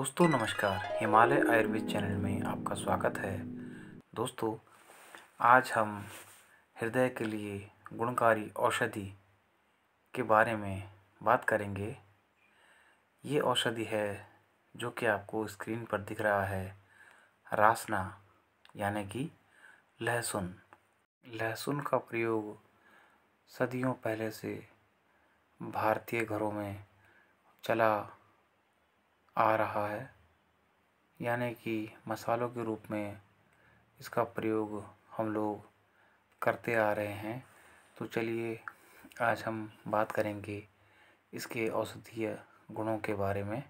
दोस्तों, नमस्कार। हिमालय आयुर्वेद चैनल में आपका स्वागत है। दोस्तों, आज हम हृदय के लिए गुणकारी औषधि के बारे में बात करेंगे। ये औषधि है जो कि आपको स्क्रीन पर दिख रहा है, रासना, यानी कि लहसुन। लहसुन का प्रयोग सदियों पहले से भारतीय घरों में चला आ रहा है। यानी कि मसालों के रूप में इसका प्रयोग हम लोग करते आ रहे हैं। तो चलिए, आज हम बात करेंगे इसके औषधीय गुणों के बारे में।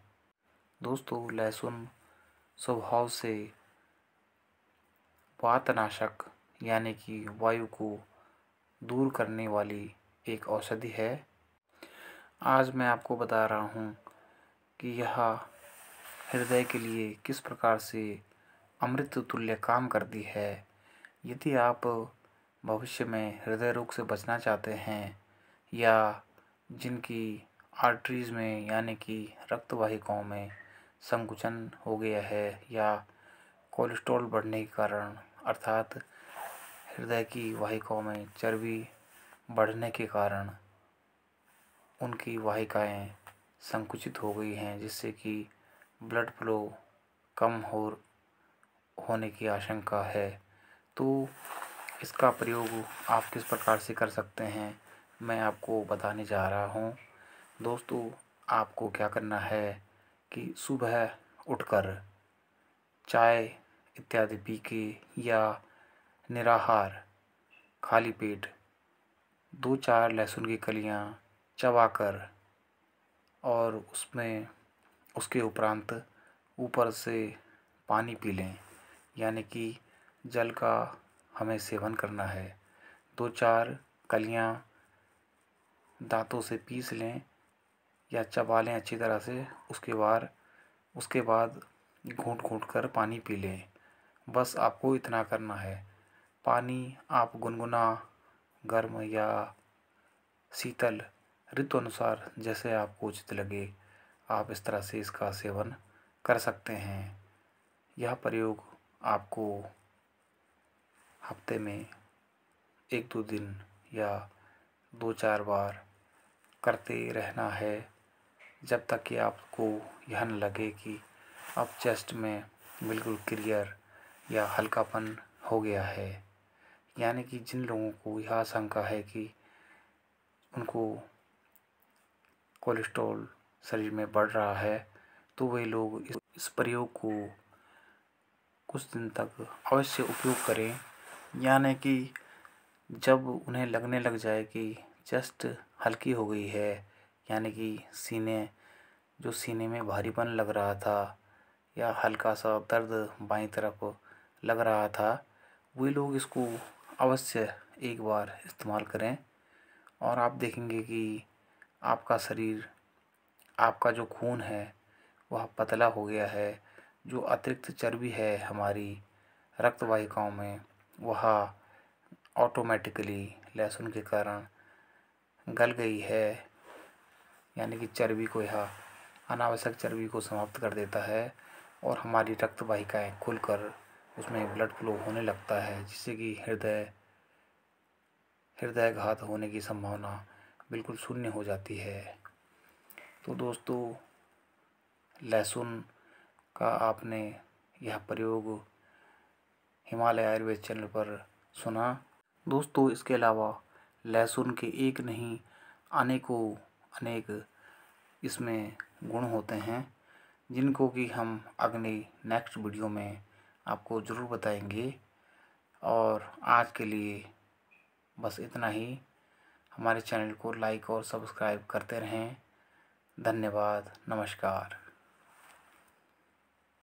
दोस्तों, लहसुन स्वभाव से वातनाशक, यानी कि वायु को दूर करने वाली एक औषधि है। आज मैं आपको बता रहा हूँ कि यह हृदय के लिए किस प्रकार से अमृत तुल्य काम करती है। यदि आप भविष्य में हृदय रोग से बचना चाहते हैं या जिनकी आर्टरीज़ में, यानी कि रक्तवाहिकाओं में संकुचन हो गया है या कोलेस्ट्रॉल बढ़ने के कारण, अर्थात हृदय की वाहिकाओं में चर्बी बढ़ने के कारण, उनकी वाहिकाएँ संकुचित हो गई हैं, जिससे कि ब्लड फ्लो कम हो होने की आशंका है। तो इसका प्रयोग आप किस प्रकार से कर सकते हैं, मैं आपको बताने जा रहा हूँ। दोस्तों, आपको क्या करना है कि सुबह उठकर चाय इत्यादि पी के या निराहार, खाली पेट दो चार लहसुन की कलियाँ चबाकर और उसमें उसके उपरांत ऊपर से पानी पी लें। यानी कि जल का हमें सेवन करना है। दो चार कलियाँ दांतों से पीस लें या चबा लें अच्छी तरह से। उसके बाद उसके बाद घूंट घूंट कर पानी पी लें। बस आपको इतना करना है। पानी आप गुनगुना गर्म या शीतल ऋतु अनुसार जैसे आपको उचित लगे, आप इस तरह से इसका सेवन कर सकते हैं। यह प्रयोग आपको हफ़्ते में एक दो दिन या दो चार बार करते रहना है। जब तक कि आपको यह न लगे कि अब चेस्ट में बिल्कुल क्लियर या हल्कापन हो गया है। यानी कि जिन लोगों को यह आशंका है कि उनको कोलेस्ट्रॉल शरीर में बढ़ रहा है तो वे लोग इस प्रयोग को कुछ दिन तक अवश्य उपयोग करें। यानी कि जब उन्हें लगने लग जाए कि जस्ट हल्की हो गई है, यानी कि सीने, जो सीने में भारीपन लग रहा था या हल्का सा दर्द बाई तरफ़ लग रहा था, वे लोग इसको अवश्य एक बार इस्तेमाल करें। और आप देखेंगे कि आपका शरीर, आपका जो खून है, वह पतला हो गया है। जो अतिरिक्त चर्बी है हमारी रक्तवाहिकाओं में, वह ऑटोमेटिकली लहसुन के कारण गल गई है। यानी कि चर्बी को यह अनावश्यक चर्बी को समाप्त कर देता है और हमारी रक्त वाहिकाएँ खुलकर उसमें ब्लड फ्लो होने लगता है, जिससे कि हृदय, हृदयघात होने की संभावना बिल्कुल शून्य हो जाती है। तो दोस्तों, लहसुन का आपने यह प्रयोग हिमालय आयुर्वेद चैनल पर सुना। दोस्तों, इसके अलावा लहसुन के एक नहीं, अनेकों, अनेक इसमें गुण होते हैं, जिनको कि हम अगली नेक्स्ट वीडियो में आपको ज़रूर बताएँगे। और आज के लिए बस इतना ही। हमारे चैनल को लाइक और सब्सक्राइब करते रहें। धन्यवाद नमस्कार।